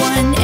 One